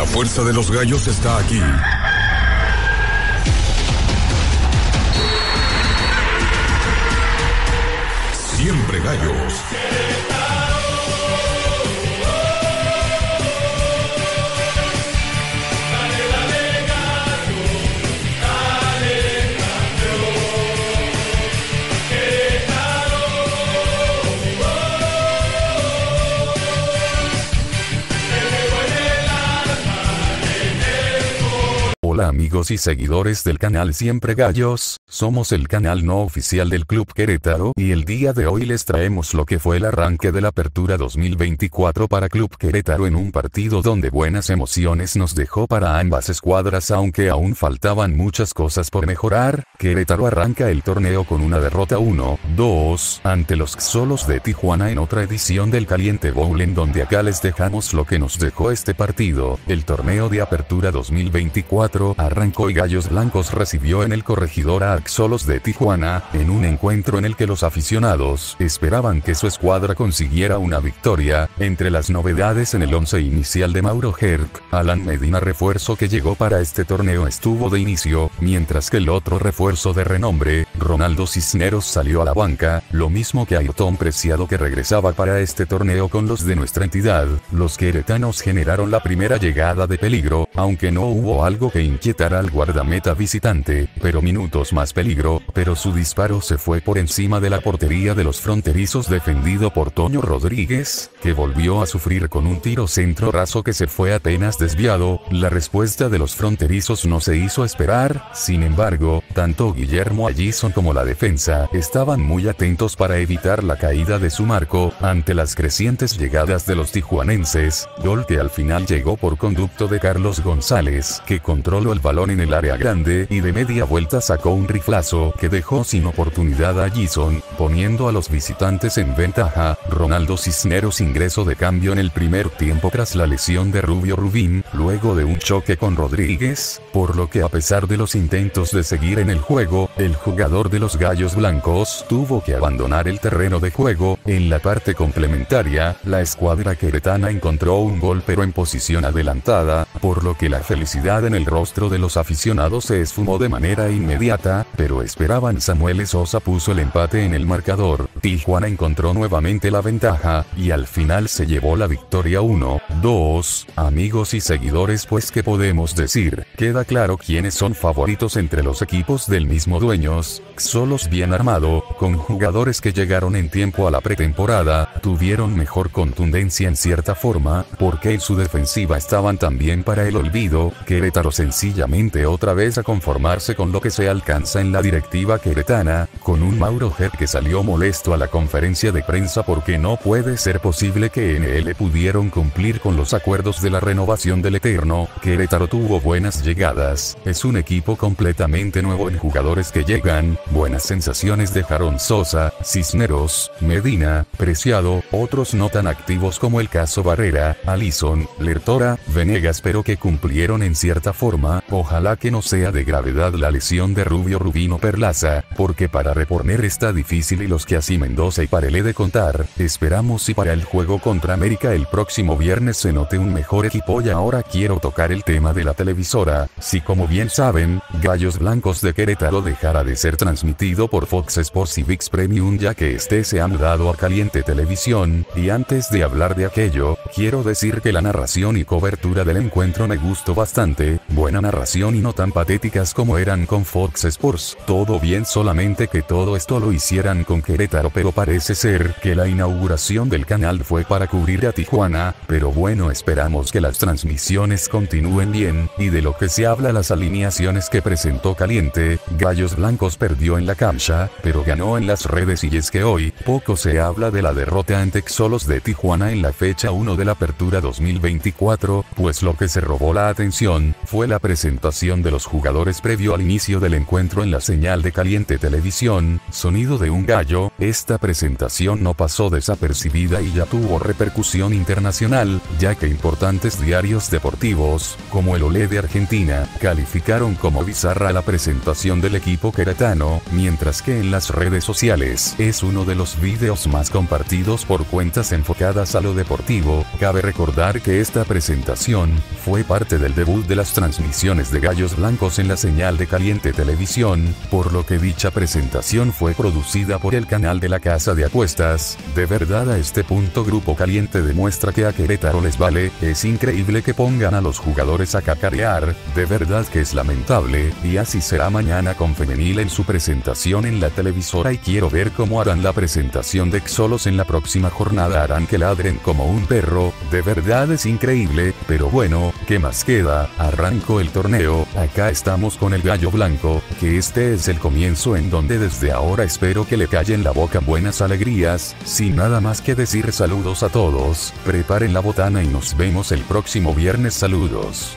La fuerza de los gallos está aquí. Siempre gallos. Hola amigos y seguidores del canal Siempre Gallos, somos el canal no oficial del Club Querétaro y el día de hoy les traemos lo que fue el arranque de la apertura 2024 para Club Querétaro en un partido donde buenas emociones nos dejó para ambas escuadras aunque aún faltaban muchas cosas por mejorar, Querétaro arranca el torneo con una derrota 1-2 ante los Xolos de Tijuana en otra edición del Caliente Bowl en donde acá les dejamos lo que nos dejó este partido, el torneo de apertura 2024 arrancó y Gallos Blancos recibió en el corregidor a Axolos de Tijuana, en un encuentro en el que los aficionados esperaban que su escuadra consiguiera una victoria. Entre las novedades en el once inicial de Mauro Herc, Alan Medina refuerzo que llegó para este torneo estuvo de inicio, mientras que el otro refuerzo de renombre, Ronaldo Cisneros salió a la banca, lo mismo que Ayrton Preciado que regresaba para este torneo con los de nuestra entidad. Los queretanos generaron la primera llegada de peligro, aunque no hubo algo que inquietar al guardameta visitante, pero minutos más peligro, pero su disparo se fue por encima de la portería de los fronterizos defendido por Toño Rodríguez, que volvió a sufrir con un tiro centro raso que se fue apenas desviado, la respuesta de los fronterizos no se hizo esperar, sin embargo, tanto Guillermo Allison como la defensa estaban muy atentos para evitar la caída de su marco, ante las crecientes llegadas de los tijuanenses, gol que al final llegó por conducto de Carlos González, que controló el balón en el área grande y de media vuelta sacó un riflazo que dejó sin oportunidad a Allison, poniendo a los visitantes en ventaja, Ronaldo Cisneros ingreso de cambio en el primer tiempo tras la lesión de Rubio Rubín, luego de un choque con Rodríguez, por lo que a pesar de los intentos de seguir en el juego, el jugador de los Gallos Blancos tuvo que abandonar el terreno de juego, en la parte complementaria, la escuadra queretana encontró un gol pero en posición adelantada, por lo que la felicidad en el rostro de los aficionados se esfumó de manera inmediata, pero esperaban Samuel Sosa puso el empate en el marcador, Tijuana encontró nuevamente la ventaja, y al final se llevó la victoria 1, 2, amigos y seguidores pues que podemos decir, queda claro quiénes son favoritos entre los equipos del mismo dueños, solos bien armado, con jugadores que llegaron en tiempo a la pretemporada, tuvieron mejor contundencia en cierta forma, porque en su defensiva estaban también para el olvido, Querétaro sencillamente otra vez a conformarse con lo que se alcanza en la directiva queretana, con un Mauro Ger que salió molesto a la conferencia de prensa porque no puede ser posible que NL pudieron cumplir con los acuerdos de la renovación del Eterno, Querétaro tuvo buenas llegadas, es un equipo completamente nuevo en jugadores que llegan, buenas sensaciones dejaron Sosa, Cisneros, Medina, Preciado, otros no tan activos como el caso Barrera, Alison, Lertora, Venegas pero que cumplieron en cierta forma, ojalá que no sea de gravedad la lesión de Rubio Rubino Perlaza, porque para reponer está difícil y los que así Mendoza y Parele de contar, esperamos y para el juego contra América el próximo viernes se note un mejor equipo y ahora quiero tocar el tema de la televisora, si como bien saben, Gallos Blancos de Querétaro dejará de ser transmitido por Fox Sports y VIX Premium ya que este se han dado a Caliente Televisión, y antes de hablar de aquello, quiero decir que la narración y cobertura del encuentro me gustó bastante, buena narración y no tan patéticas como eran con Fox Sports, todo bien solamente que todo esto lo hicieran con Querétaro pero parece ser que la inauguración del canal fue para cubrir a Tijuana, pero bueno esperamos que las transmisiones continúen bien, y de lo que se habla las alineaciones que presentó Caliente, Gallos Blancos perdió en la cancha, pero ganó en las redes y es que hoy, poco se habla de la derrota ante Xolos de Tijuana en la fecha 1 de la apertura 2024, pues lo que se robó la atención, fue la presentación de los jugadores previo al inicio del encuentro en la señal de Caliente televisión, Sonido de un gallo, esta presentación no pasó desapercibida y ya tuvo repercusión internacional, ya que importantes diarios deportivos, como el Olé de Argentina, calificaron como bizarra la presentación del equipo queretano, mientras que en las redes sociales es uno de los videos más compartidos por cuentas enfocadas a lo deportivo, cabe recordar que esta presentación fue parte del debut de las transmisiones de Gallos Blancos en la señal de Caliente Televisión, por lo que dicha presentación fue producida por el canal de la casa de apuestas, de verdad a este punto Grupo Caliente demuestra que a Querétaro les vale, es increíble que pongan a los jugadores a cacarear, de verdad que es lamentable, y así será mañana con Femenil en su presentación en la televisora. Y quiero ver cómo harán la presentación de Xolos en la próxima jornada harán que ladren como un perro, de verdad es increíble, pero bueno, ¿qué más queda? Arranco el torneo, acá estamos con el gallo blanco, que este es el comienzo en donde desde ahora espero que le callen la boca buenas alegrías, sin nada más que decir saludos a todos, preparen la botana y nos vemos el próximo viernes saludos.